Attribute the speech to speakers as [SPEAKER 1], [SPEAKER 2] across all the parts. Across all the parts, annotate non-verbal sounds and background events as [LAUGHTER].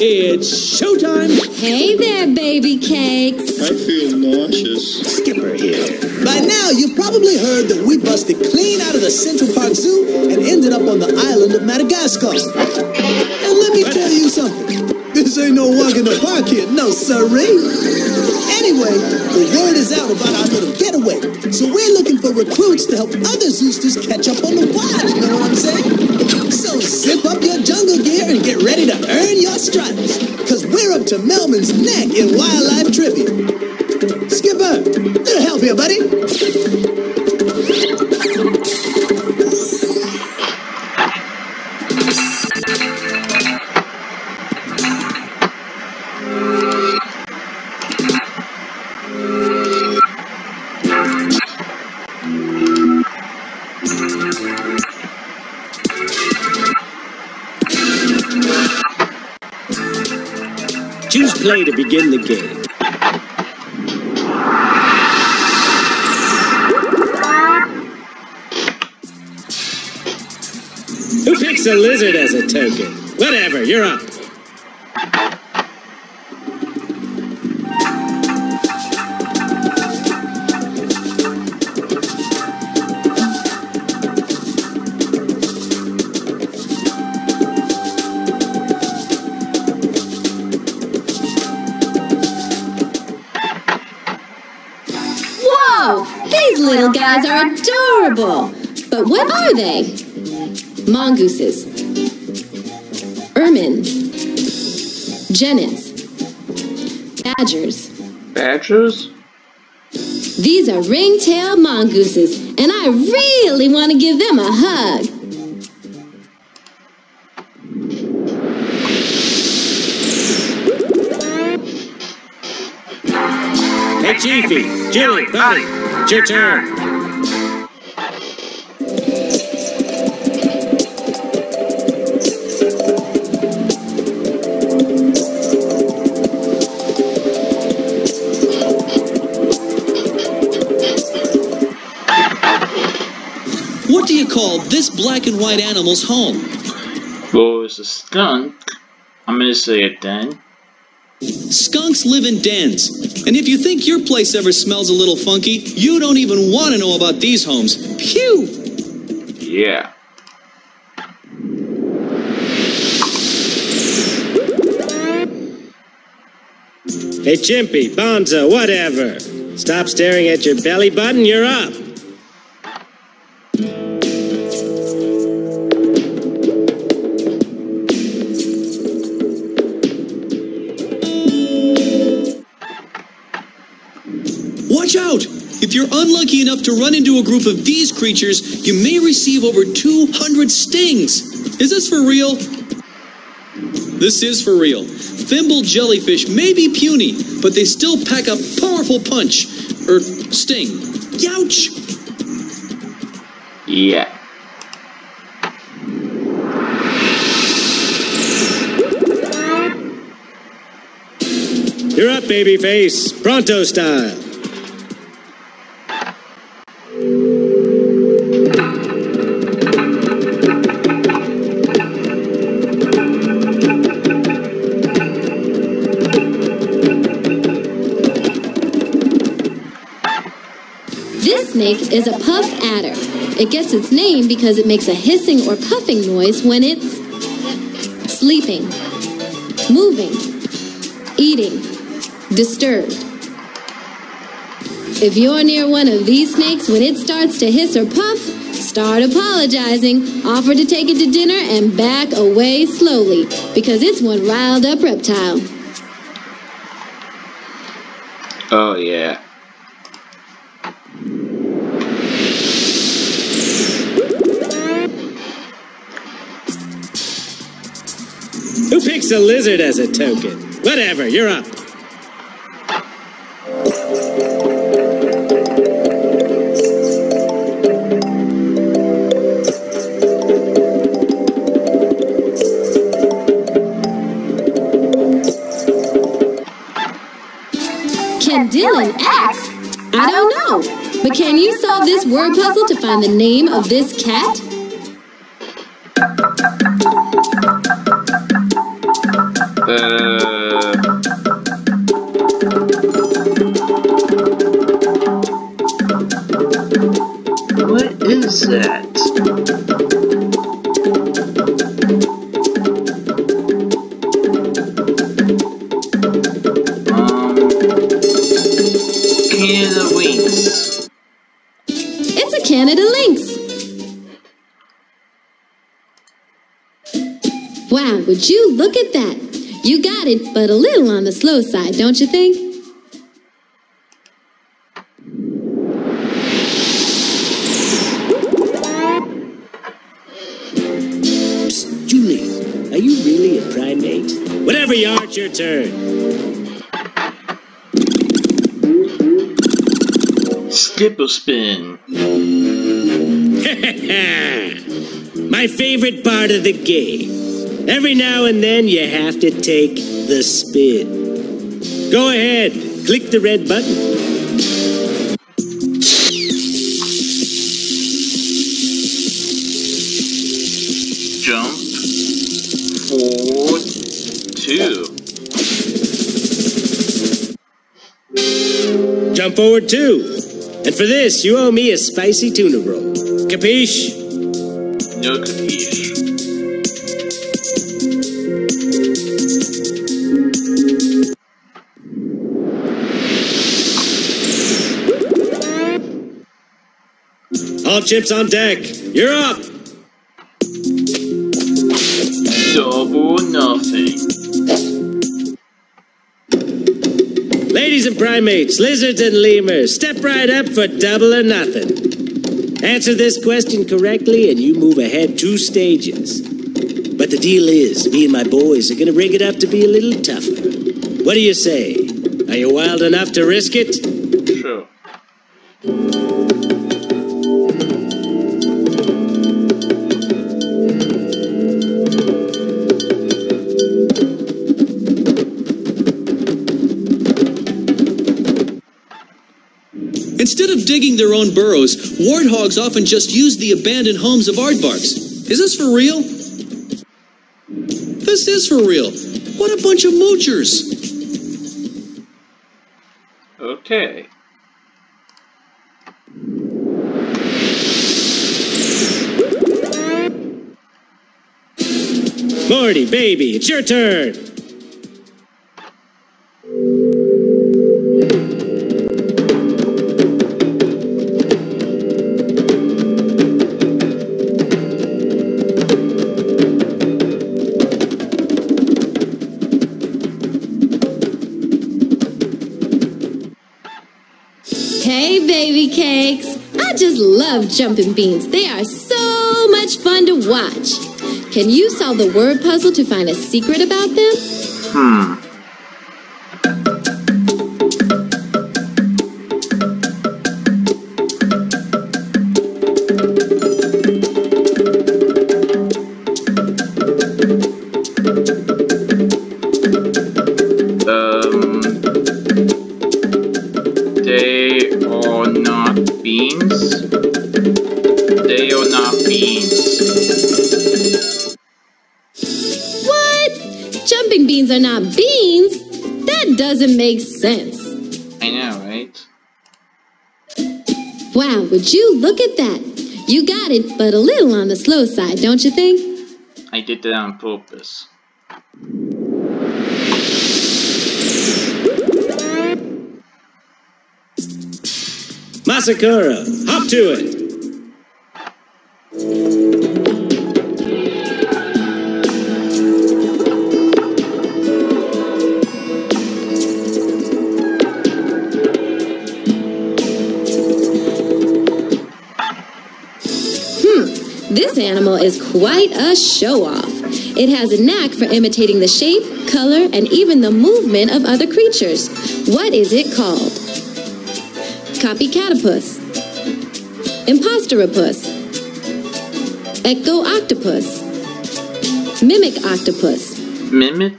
[SPEAKER 1] It's showtime.
[SPEAKER 2] Hey there, baby cakes.
[SPEAKER 3] I feel nauseous.
[SPEAKER 4] Skipper here. By now, you've probably heard that we busted clean out of the Central Park Zoo and ended up on the island of Madagascar. And let me tell you something. This ain't no walk in the park here, no siree. Anyway, the word is out about our little getaway. So we're looking for recruits to help other Zoosters catch up on the wild, you know what I'm saying? So zip up your jungle gear and get ready to earn your stripes. Cause we're up to Melman's neck in wildlife trivia. Skipper, little help here, buddy.
[SPEAKER 1] Play to begin the game. Who picks a lizard as a token? Whatever, you're up.
[SPEAKER 2] Are adorable. But what are they? Mongooses. Ermines. Genets. Badgers.
[SPEAKER 3] Badgers?
[SPEAKER 2] These are ring-tailed mongooses, and I really want to give them a hug.
[SPEAKER 1] Hey, Chiefy, Jilly, Buddy, it's your turn.
[SPEAKER 5] This black and white animal's home?
[SPEAKER 3] Well, it's a skunk. I'm gonna say it then.
[SPEAKER 5] Skunks live in dens. And if you think your place ever smells a little funky, you don't even want to know about these homes. Phew!
[SPEAKER 3] Yeah.
[SPEAKER 1] Hey, Chimpy, Bonzo, whatever. Stop staring at your belly button, you're up.
[SPEAKER 5] If you're unlucky enough to run into a group of these creatures, you may receive over 200 stings. Is this for real? This is for real. Thimble jellyfish may be puny, but they still pack a powerful punch. Or sting. Youch!
[SPEAKER 3] Yeah.
[SPEAKER 1] You're up, babyface. Pronto style.
[SPEAKER 2] This snake is a puff adder. It gets its name because it makes a hissing or puffing noise when it's sleeping, moving, eating, disturbed. If you're near one of these snakes when it starts to hiss or puff, start apologizing, offer to take it to dinner, and back away slowly because it's one riled up reptile.
[SPEAKER 3] Oh, yeah.
[SPEAKER 1] Who picks a lizard as a token? Whatever, you're up.
[SPEAKER 2] Can don't know. But can you solve this word puzzle to find the name of this cat?
[SPEAKER 3] Uh, what is that?
[SPEAKER 2] Got it, but a little on the slow side, don't you think?
[SPEAKER 1] Julie, are you really a primate? Whatever you are, it's your turn.
[SPEAKER 3] Skip a spin. [LAUGHS]
[SPEAKER 1] My favorite part of the game. Every now and then you have to take the spin. Go ahead, click the red button.
[SPEAKER 3] Jump. Forward. Two.
[SPEAKER 1] Jump forward too. And for this, you owe me a spicy tuna roll. Capiche?
[SPEAKER 3] No
[SPEAKER 1] All chips on deck. You're up.
[SPEAKER 3] Double nothing.
[SPEAKER 1] Ladies and primates, lizards and lemurs, step right up for double or nothing. Answer this question correctly and you move ahead two stages. But the deal is, me and my boys are gonna rig it up to be a little tougher. What do you say? Are you wild enough to risk it?
[SPEAKER 5] Of digging their own burrows, warthogs often just use the abandoned homes of aardvarks. Is this for real? This is for real. What a bunch of moochers.
[SPEAKER 3] Okay.
[SPEAKER 1] Morty, baby, it's your turn.
[SPEAKER 2] Love jumping beans. They are so much fun to watch. Can you solve the word puzzle to find a secret about them?
[SPEAKER 3] Hmm.
[SPEAKER 2] That sense.
[SPEAKER 3] I know, right?
[SPEAKER 2] Wow, would you look at that? You got it, but a little on the slow side, don't you think?
[SPEAKER 3] I did that on purpose.
[SPEAKER 1] Masakura, hop to it.
[SPEAKER 2] This animal is quite a show off. It has a knack for imitating the shape, color, and even the movement of other creatures. What is it called? Copycatopus, Imposterapus, Echo octopus, Mimic octopus.
[SPEAKER 3] Mimic?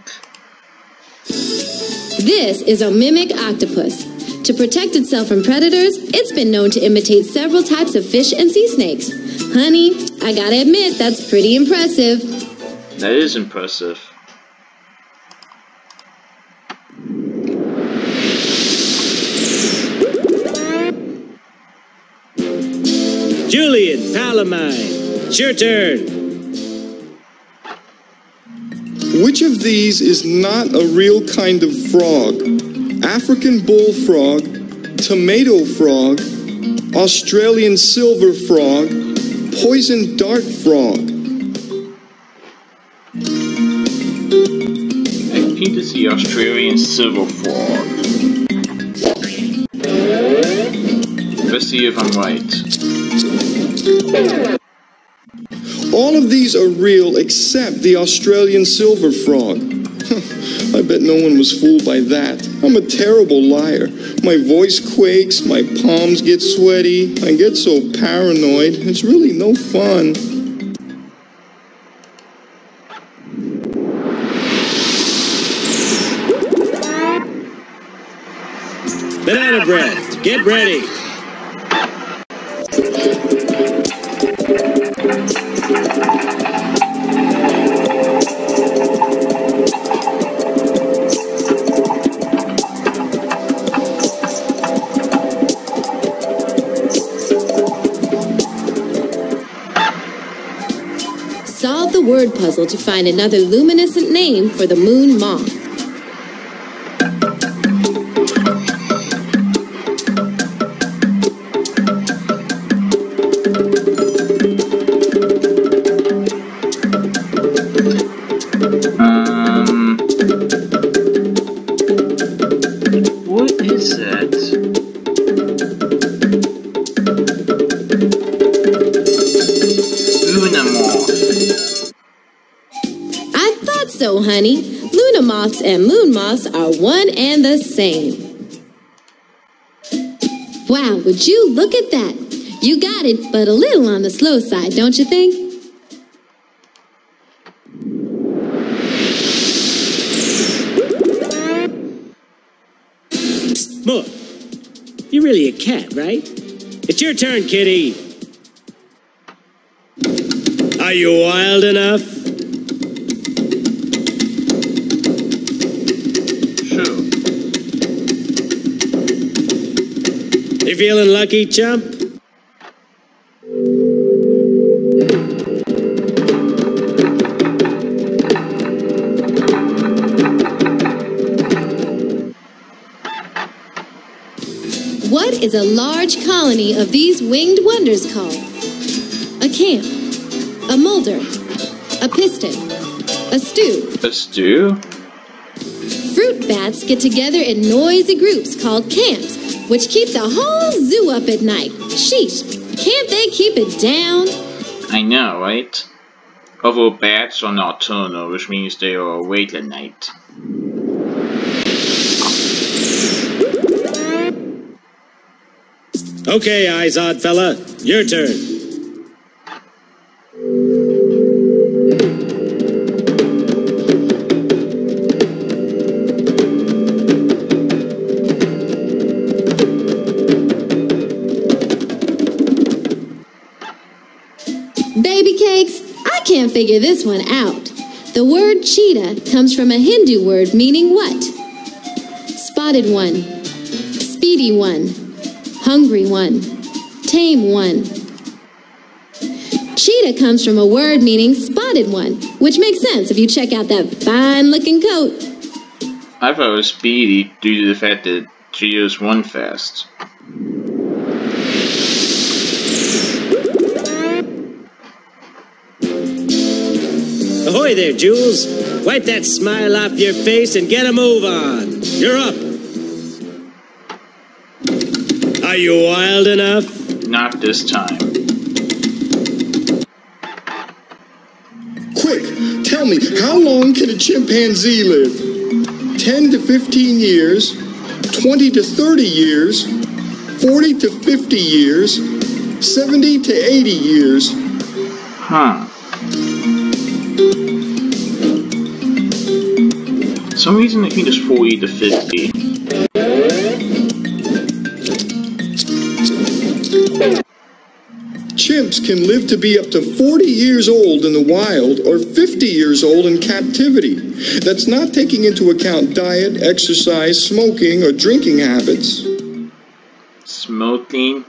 [SPEAKER 2] This is a mimic octopus. To protect itself from predators, it's been known to imitate several types of fish and sea snakes. Honey, I gotta admit, that's pretty impressive.
[SPEAKER 3] That is impressive.
[SPEAKER 1] Julian Palamine, it's your turn.
[SPEAKER 6] Which of these is not a real kind of frog? African bullfrog, tomato frog, Australian silver frog, poison dart frog.
[SPEAKER 3] I think it's the Australian silver frog. Let's see if I'm right.
[SPEAKER 6] All of these are real except the Australian silver frog. [LAUGHS] I bet no one was fooled by that. I'm a terrible liar. My voice quakes, my palms get sweaty, I get so paranoid. It's really no fun.
[SPEAKER 1] Banana bread, get ready.
[SPEAKER 2] Word puzzle to find another luminescent name for the moon moth. Honey. Luna moths and moon moths are one and the same. Wow, would you look at that? You got it, but a little on the slow side, don't you think?
[SPEAKER 1] More. You're really a cat, right? It's your turn, kitty. Are you wild enough? You feeling lucky, chump?
[SPEAKER 2] What is a large colony of these winged wonders called? A camp, a molder, a piston, a stew.
[SPEAKER 3] A stew?
[SPEAKER 2] Fruit bats get together in noisy groups called camps, which keep the whole zoo up at night. Sheesh, can't they keep it down?
[SPEAKER 3] I know, right? Although bats are nocturnal, which means they are awake at night.
[SPEAKER 1] Okay, eyes odd fella. Your turn.
[SPEAKER 2] Can't figure this one out. The word cheetah comes from a Hindu word meaning what? Spotted one, speedy one, hungry one, tame one. Cheetah comes from a word meaning spotted one, which makes sense if you check out that fine looking coat.
[SPEAKER 3] I thought it was speedy due to the fact that Geos run fast.
[SPEAKER 1] Ahoy there, Jules. Wipe that smile off your face and get a move on. You're up. Are you wild enough?
[SPEAKER 3] Not this time.
[SPEAKER 6] Quick, tell me, how long can a chimpanzee live? 10 to 15 years, 20 to 30 years, 40 to 50 years, 70 to 80 years.
[SPEAKER 3] Huh. Some reason I think it's 40 to 50.
[SPEAKER 6] Chimps can live to be up to 40 years old in the wild or 50 years old in captivity. That's not taking into account diet, exercise, smoking, or drinking habits.
[SPEAKER 3] Smoking.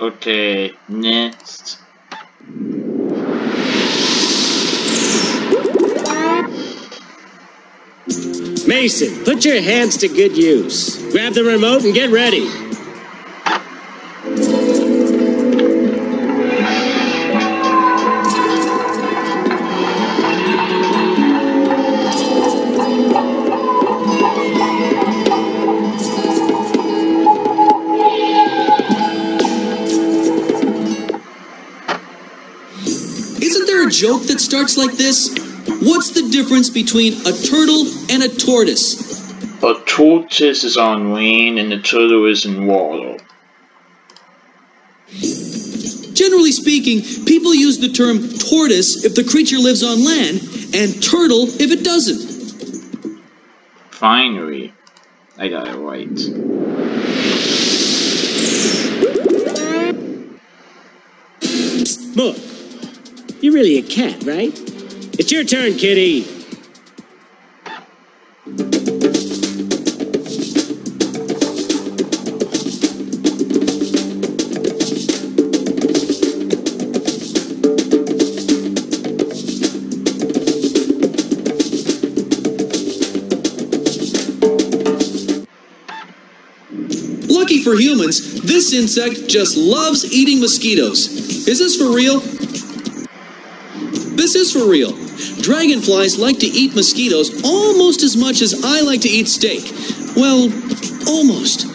[SPEAKER 3] Okay, next.
[SPEAKER 1] Mason, put your hands to good use. Grab the remote and get ready.
[SPEAKER 5] Isn't there a joke that starts like this? What's the difference between a turtle and a tortoise?
[SPEAKER 3] A tortoise is on land and a turtle is in water.
[SPEAKER 5] Generally speaking, people use the term tortoise if the creature lives on land and turtle if it doesn't.
[SPEAKER 3] Finally, I got it right.
[SPEAKER 1] Look, you're really a cat, right? It's your turn, kitty.
[SPEAKER 5] Lucky for humans, this insect just loves eating mosquitoes. Is this for real? This is for real. Dragonflies like to eat mosquitoes almost as much as I like to eat steak. Well, almost.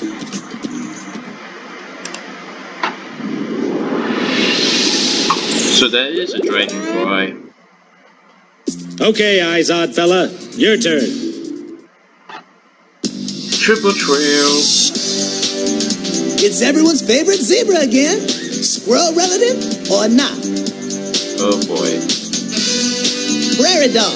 [SPEAKER 3] So that is a dragonfly.
[SPEAKER 1] Okay, eyes odd fella, your turn.
[SPEAKER 3] Triple trail.
[SPEAKER 4] It's everyone's favorite zebra again. Squirrel relative or not?
[SPEAKER 3] Oh boy.
[SPEAKER 4] Prairie dog.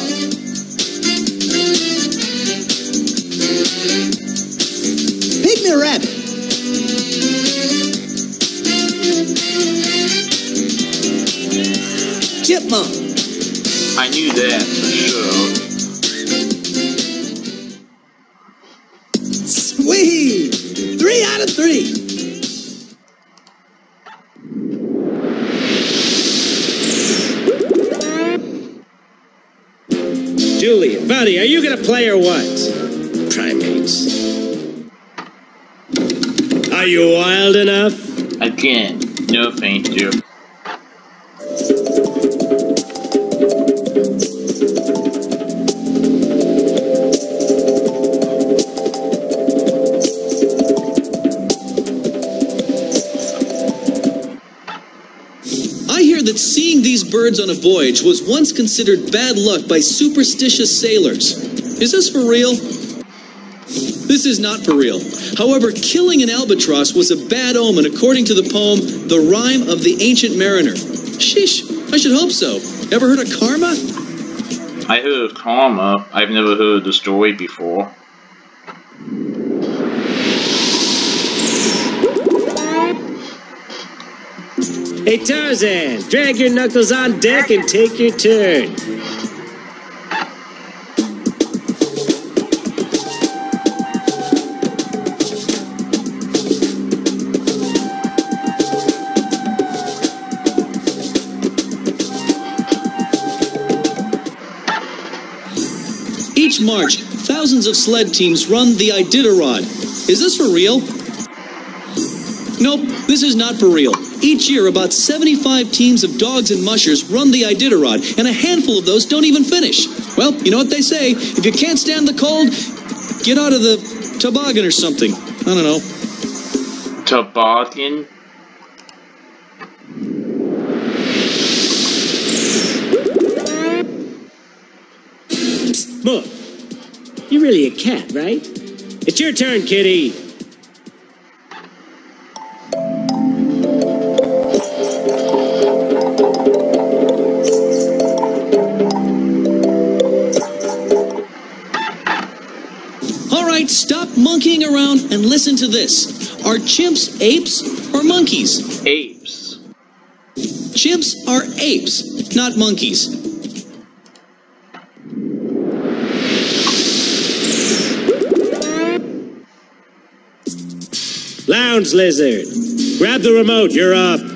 [SPEAKER 4] Pygmy rabbit. Chipmunk.
[SPEAKER 3] I knew that for sure.
[SPEAKER 1] Buddy, are you gonna play or what? Primates. Are you wild enough?
[SPEAKER 3] Again, no thank you.
[SPEAKER 5] These birds on a voyage was once considered bad luck by superstitious sailors. Is this for real? This is not for real. However, killing an albatross was a bad omen according to the poem The Rime of the Ancient Mariner. Sheesh, I should hope so. Ever heard of karma?
[SPEAKER 3] I heard of karma. I've never heard the story before.
[SPEAKER 1] Hey Tarzan, drag your knuckles on deck and take your turn.
[SPEAKER 5] Each March, thousands of sled teams run the Iditarod. Is this for real? Nope, this is not for real. Each year, about 75 teams of dogs and mushers run the Iditarod, and a handful of those don't even finish. Well, you know what they say if you can't stand the cold, get out of the toboggan or something. I don't know.
[SPEAKER 3] Toboggan?
[SPEAKER 1] Look, you're really a cat, right? It's your turn, kitty.
[SPEAKER 5] Monkeying around and listen to this. Are chimps apes? or monkeys?
[SPEAKER 3] Apes.
[SPEAKER 5] Chimps are apes, not monkeys.
[SPEAKER 1] Lounge lizard. Grab the remote. You're up.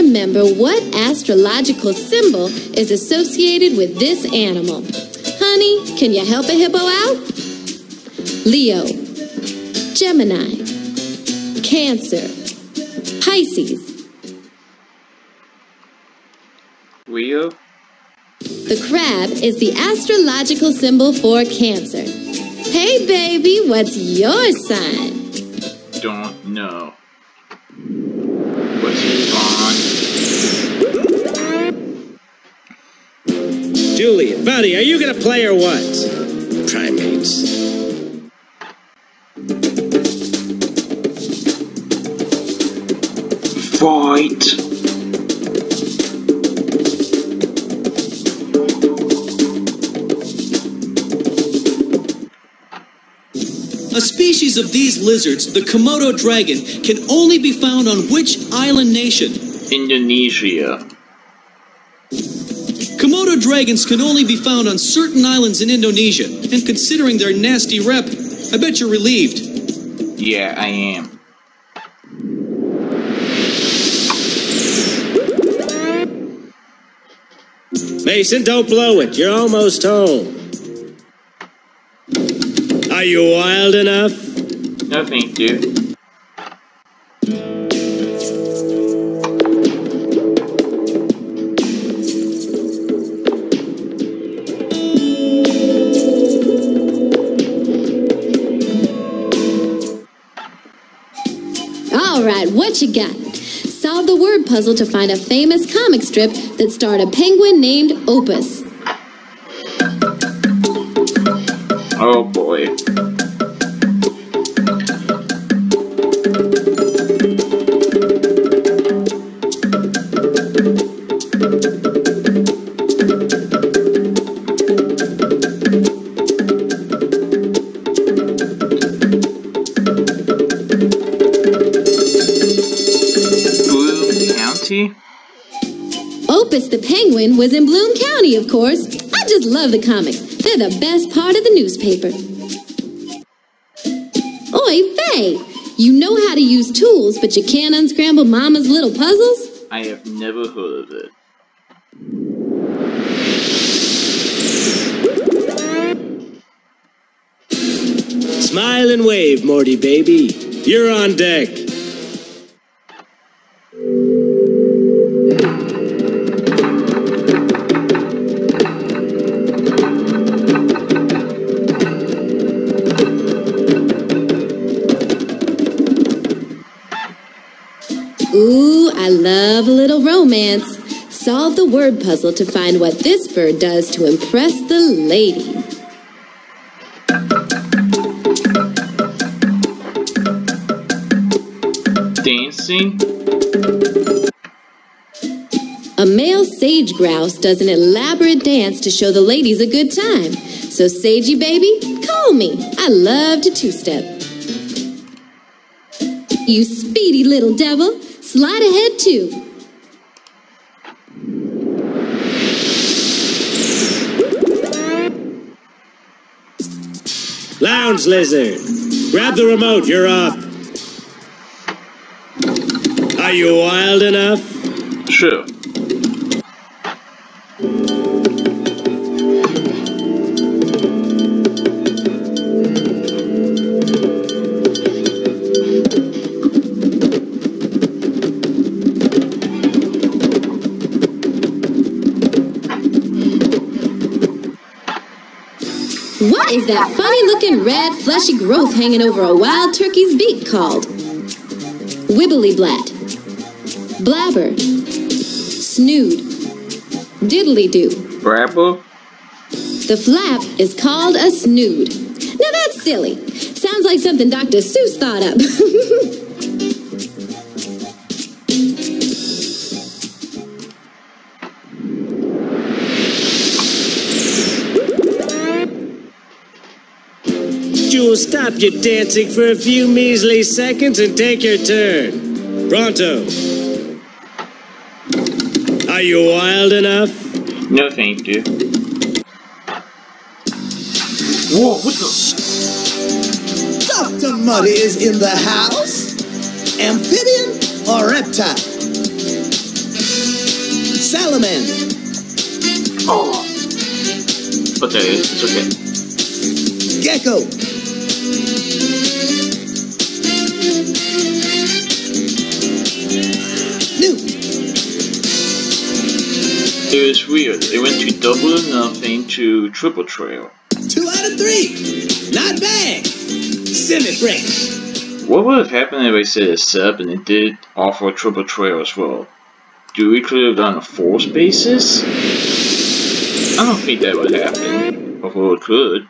[SPEAKER 2] Remember what astrological symbol is associated with this animal. Honey, can you help a hippo out? Leo, Gemini, Cancer, Pisces.
[SPEAKER 3] Rio?
[SPEAKER 2] The crab is the astrological symbol for Cancer. Hey, baby, what's your sign?
[SPEAKER 3] Don't know.
[SPEAKER 1] Julian, buddy, are you gonna play or what? Primates.
[SPEAKER 3] Fight!
[SPEAKER 5] A species of these lizards, the Komodo dragon, can only be found on which island nation?
[SPEAKER 3] Indonesia.
[SPEAKER 5] Komodo dragons can only be found on certain islands in Indonesia, and considering their nasty rep, I bet you're relieved.
[SPEAKER 3] Yeah, I am.
[SPEAKER 1] Mason, don't blow it. You're almost home. Are you wild enough?
[SPEAKER 3] No, thank you.
[SPEAKER 2] What you got? Solve the word puzzle to find a famous comic strip that starred a penguin named Opus.
[SPEAKER 3] Oh boy. Bloom
[SPEAKER 2] Opus the penguin was in Bloom County, of course. I just love the comics. They're the best part of the newspaper. Oi, Faye! You know how to use tools, but you can't unscramble Mama's little puzzles?
[SPEAKER 3] I have never heard of it.
[SPEAKER 1] Smile and wave, Morty baby. You're on deck.
[SPEAKER 2] Love a little romance. Solve the word puzzle to find what this bird does to impress the lady.
[SPEAKER 3] Dancing?
[SPEAKER 2] A male sage grouse does an elaborate dance to show the ladies a good time. So, Sagey baby, call me. I love to two step. You speedy little devil, slide ahead too.
[SPEAKER 1] Lounge lizard. Grab the remote. You're up. Are you wild enough?
[SPEAKER 3] Sure.
[SPEAKER 2] Is that funny looking red fleshy growth hanging over a wild turkey's beak called? Wibbly blat. Blabber. Snood. Diddly doo.
[SPEAKER 3] Brabber?
[SPEAKER 2] The flap is called a snood. Now that's silly. Sounds like something Dr. Seuss thought up. [LAUGHS]
[SPEAKER 1] Jules, stop your dancing for a few measly seconds and take your turn. Pronto. Are you wild enough?
[SPEAKER 3] No, thank you. Whoa, what the?
[SPEAKER 4] Dr. Muddy is in the house. Amphibian or reptile? Salamander.
[SPEAKER 3] Oh. But there is, it's okay.
[SPEAKER 4] Gecko.
[SPEAKER 3] It was weird. It went to double or nothing to triple trail.
[SPEAKER 4] Two out of three. Not bad. Semi-fresh.
[SPEAKER 3] What would have happened if I said a sub and it did offer a triple trail as well? Do we could have done a force basis? I don't think that would happen. Although it could.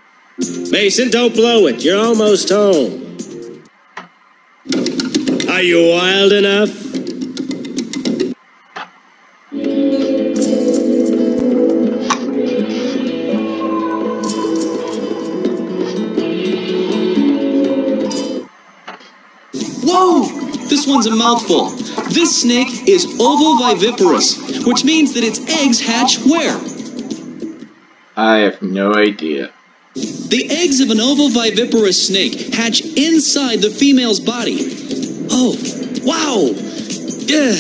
[SPEAKER 1] Mason, don't blow it. You're almost home. Are you wild enough?
[SPEAKER 5] One's a mouthful. This snake is ovoviviparous, which means that its eggs hatch where?
[SPEAKER 3] I have no idea.
[SPEAKER 5] The eggs of an ovoviviparous snake hatch inside the female's body. Oh, wow! Yeah.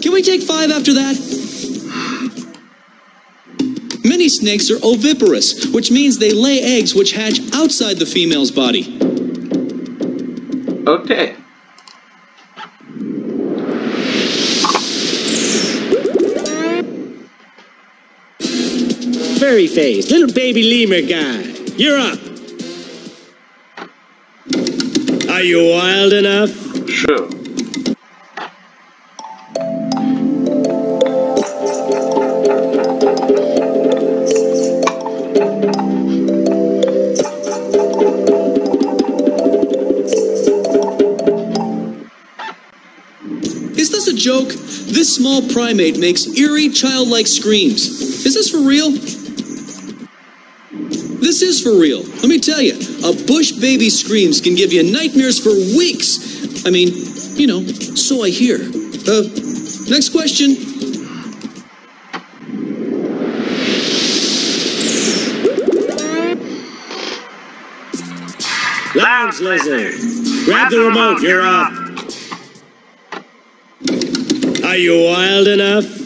[SPEAKER 5] Can we take five after that? Many snakes are oviparous, which means they lay eggs which hatch outside the female's body.
[SPEAKER 3] Okay.
[SPEAKER 1] Furry face, little baby lemur guy. You're up. Are you wild enough?
[SPEAKER 3] Sure.
[SPEAKER 5] Is this a joke? This small primate makes eerie, childlike screams. Is this for real? This is for real. Let me tell you, a bush baby screams can give you nightmares for weeks. I mean, you know, so I hear. Uh, next question.
[SPEAKER 1] Lounge lizard. Grab the remote. You're up. Are you wild enough?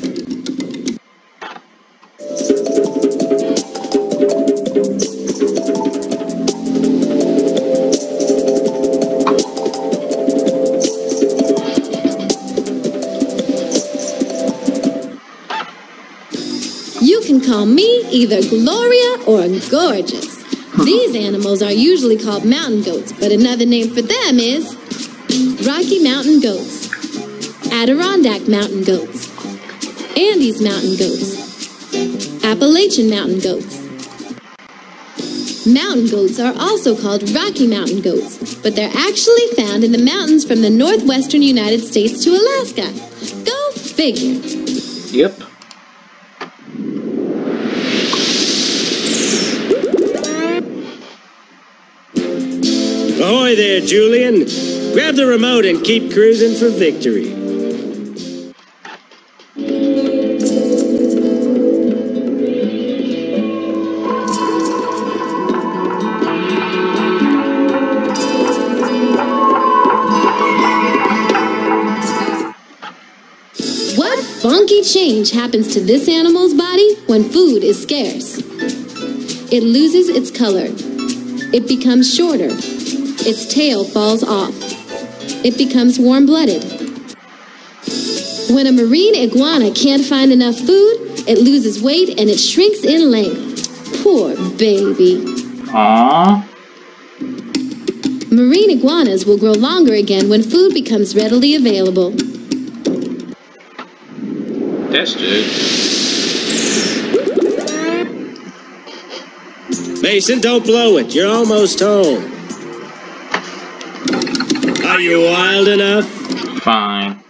[SPEAKER 2] Call me either Gloria or Gorgeous. These animals are usually called mountain goats, but another name for them is Rocky Mountain goats, Adirondack mountain goats, Andes mountain goats, Appalachian mountain goats. Mountain goats are also called Rocky Mountain goats, but they're actually found in the mountains from the northwestern United States to Alaska. Go figure.
[SPEAKER 3] Yep.
[SPEAKER 1] Ahoy there, Julien. Grab the remote and keep cruising for victory.
[SPEAKER 2] What funky change happens to this animal's body when food is scarce? It loses its color. It becomes shorter. Its tail falls off. It becomes warm blooded. When a marine iguana can't find enough food, it loses weight and it shrinks in length. Poor baby.
[SPEAKER 3] Aww.
[SPEAKER 2] Marine iguanas will grow longer again when food becomes readily available.
[SPEAKER 3] That's good.
[SPEAKER 1] Mason, don't blow it. You're almost home. Are you wild enough?
[SPEAKER 3] Fine.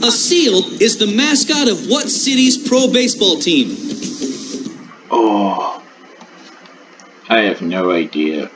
[SPEAKER 5] A seal is the mascot of what city's pro baseball team?
[SPEAKER 3] Oh. I have no idea.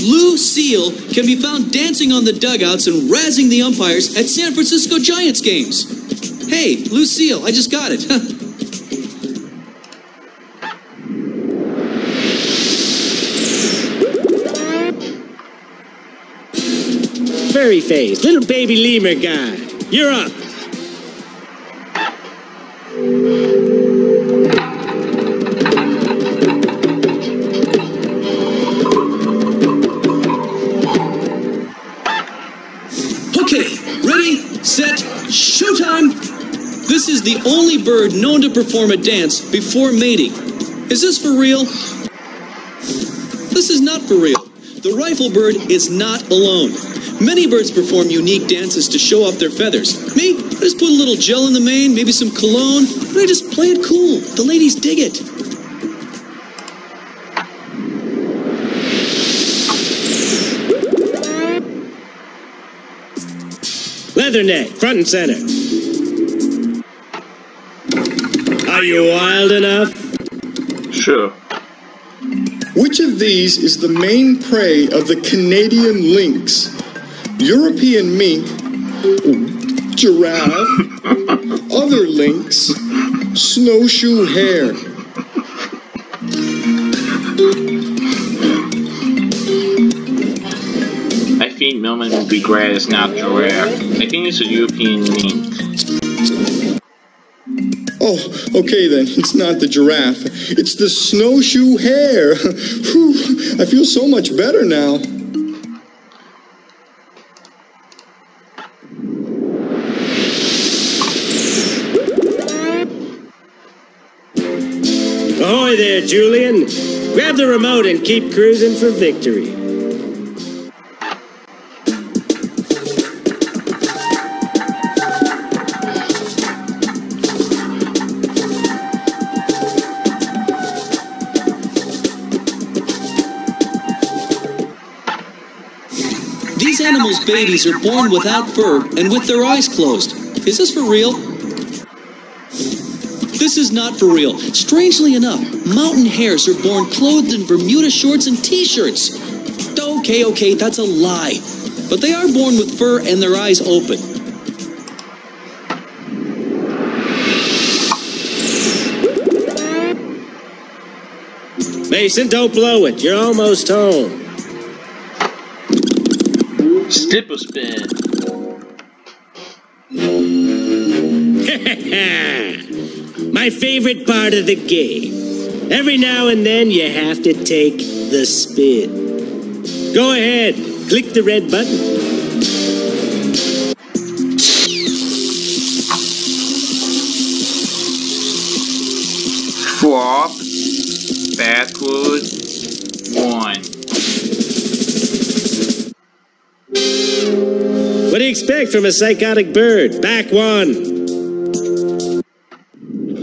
[SPEAKER 5] Lou Seal can be found dancing on the dugouts and razzing the umpires at San Francisco Giants games. Hey, Lou Seal, I just got it. [LAUGHS]
[SPEAKER 1] Furry face, little baby lemur guy. You're up.
[SPEAKER 5] Bird known to perform a dance before mating. Is this for real? This is not for real. The rifle bird is not alone. Many birds perform unique dances to show off their feathers. Me, I just put a little gel in the mane, maybe some cologne, and I just play it cool. The ladies dig it.
[SPEAKER 1] Leatherneck, front and center. Are you wild enough?
[SPEAKER 3] Sure.
[SPEAKER 6] Which of these is the main prey of the Canadian lynx? European mink, giraffe, [LAUGHS] other lynx, snowshoe hare.
[SPEAKER 3] I think Melman would be glad it's not giraffe. I think it's a European mink.
[SPEAKER 6] Oh, okay then, [LAUGHS] it's not the giraffe. It's the snowshoe hare. [LAUGHS] Whew, I feel so much better now.
[SPEAKER 1] Ahoy there, Julien. Grab the remote and keep cruising for victory.
[SPEAKER 5] Animals' babies are born without fur and with their eyes closed. Is this for real? This is not for real. Strangely enough, mountain hares are born clothed in Bermuda shorts and t-shirts. Okay, okay, that's a lie. But they are born with fur and their eyes open.
[SPEAKER 1] Mason, don't blow it. You're almost home.
[SPEAKER 3] Stipple spin. [LAUGHS]
[SPEAKER 1] My favorite part of the game. Every now and then you have to take the spin. Go ahead, click the red button.
[SPEAKER 3] Flop. Backward. One.
[SPEAKER 1] Expect from a psychotic bird? Back one.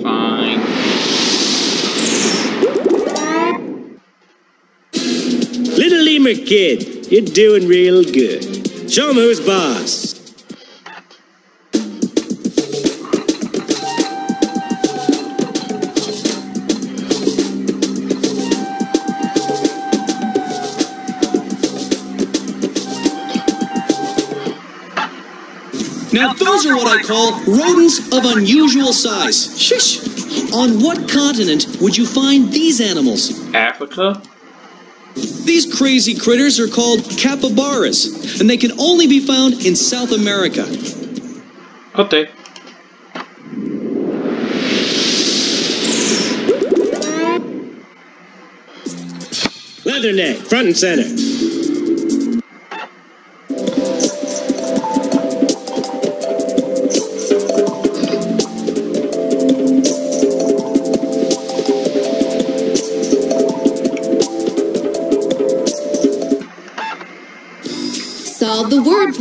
[SPEAKER 3] Fine.
[SPEAKER 1] Little lemur kid, you're doing real good. Show Show 'em who's boss.
[SPEAKER 5] Now, are what I call rodents of unusual size. Shush! On what continent would you find these animals?
[SPEAKER 3] Africa?
[SPEAKER 5] These crazy critters are called capybaras, and they can only be found in South America.
[SPEAKER 3] Okay.
[SPEAKER 1] Leatherneck, front and center.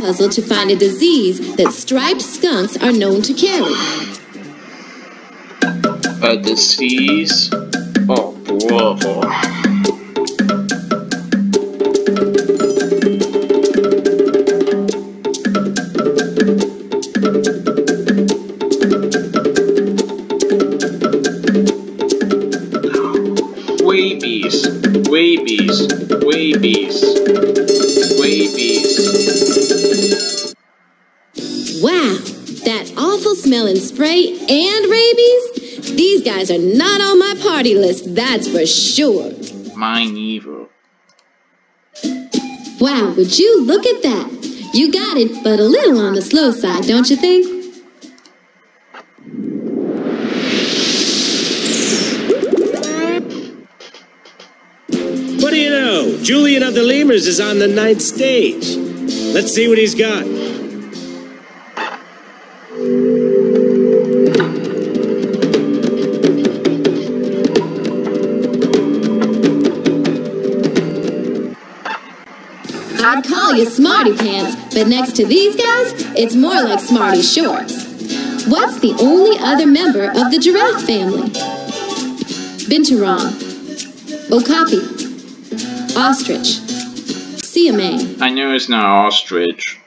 [SPEAKER 2] Puzzle to find a disease that striped skunks are known to carry.
[SPEAKER 3] A disease? Oh, boy.
[SPEAKER 2] Guys are not on my party list, that's for sure.
[SPEAKER 3] Mine evil.
[SPEAKER 2] Wow, would you look at that? You got it, but a little on the slow side, don't you think?
[SPEAKER 1] What do you know? Julien of the Lemurs is on the ninth stage. Let's see what he's got.
[SPEAKER 2] Call you Smarty Pants, but next to these guys, it's more like Smarty Shorts. What's the only other member of the giraffe family? Binturong, Okapi, Ostrich, Siamang.
[SPEAKER 3] I know it's not ostrich.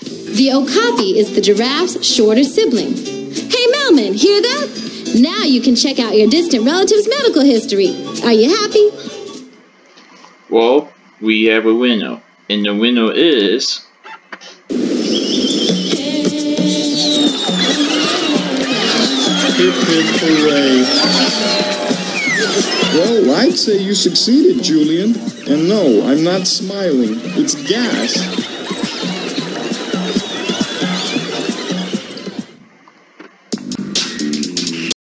[SPEAKER 2] The Okapi is the giraffe's shorter sibling. Hey, Melman, hear that? Now you can check out your distant relative's medical history. Are you happy?
[SPEAKER 3] Well, we have a winner, and the winner is.
[SPEAKER 6] Well, I'd say you succeeded, Julien. And no, I'm not smiling. It's gas.